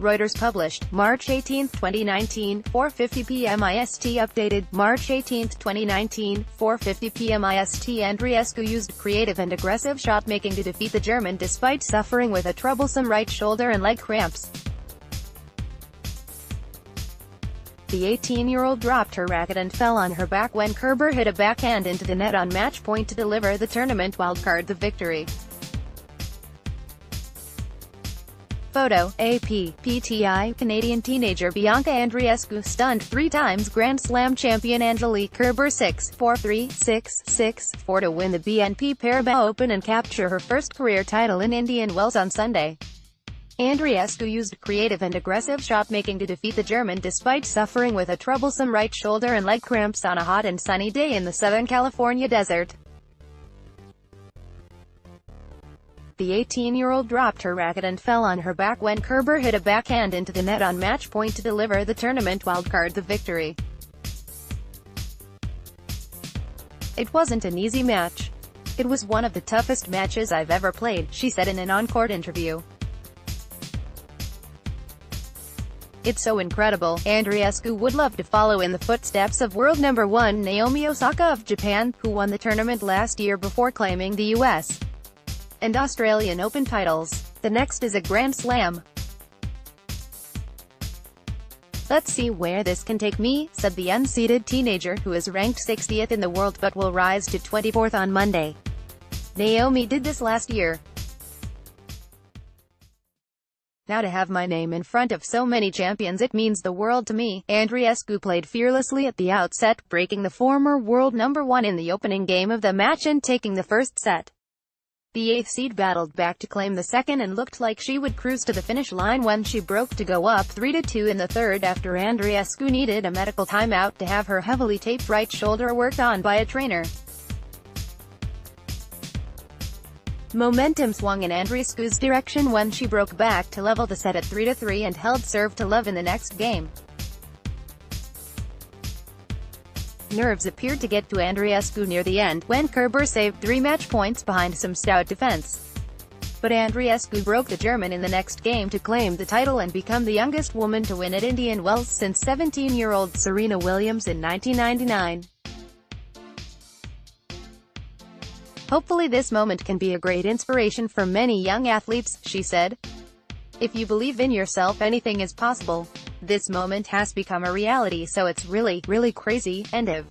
Reuters published, March 18, 2019, 4.50 p.m. IST updated, March 18, 2019, 4.50 p.m. IST Andreescu used creative and aggressive shot-making to defeat the German despite suffering with a troublesome right shoulder and leg cramps. The 18-year-old dropped her racket and fell on her back when Kerber hit a backhand into the net on match point to deliver the tournament wildcard the victory. Photo, AP, PTI, Canadian teenager Bianca Andreescu stunned three times Grand Slam champion Angelique Kerber 6-4-3, 6-6-4 to win the BNP Paribas Open and capture her first career title in Indian Wells on Sunday. Andreescu used creative and aggressive shot-making to defeat the German despite suffering with a troublesome right shoulder and leg cramps on a hot and sunny day in the Southern California desert. The 18-year-old dropped her racket and fell on her back when Kerber hit a backhand into the net on match point to deliver the tournament wildcard the victory. It wasn't an easy match. It was one of the toughest matches I've ever played, she said in an on-court interview. It's so incredible. Andreescu would love to follow in the footsteps of world number one Naomi Osaka of Japan, who won the tournament last year before claiming the U.S and Australian Open titles. The next is a Grand Slam. Let's see where this can take me, said the unseeded teenager who is ranked 60th in the world but will rise to 24th on Monday. Naomi did this last year. Now to have my name in front of so many champions it means the world to me. Andreescu played fearlessly at the outset, breaking the former world number one in the opening game of the match and taking the first set. The eighth seed battled back to claim the second and looked like she would cruise to the finish line when she broke to go up 3-2 in the third after Andreescu needed a medical timeout to have her heavily taped right shoulder worked on by a trainer. Momentum swung in Andreescu's direction when she broke back to level the set at 3-3 and held serve to love in the next game. Nerves appeared to get to Andreescu near the end, when Kerber saved three match points behind some stout defense. But Andreescu broke the German in the next game to claim the title and become the youngest woman to win at Indian Wells since 17-year-old Serena Williams in 1999. Hopefully this moment can be a great inspiration for many young athletes, she said. If you believe in yourself anything is possible. This moment has become a reality so it's really, really crazy, end of.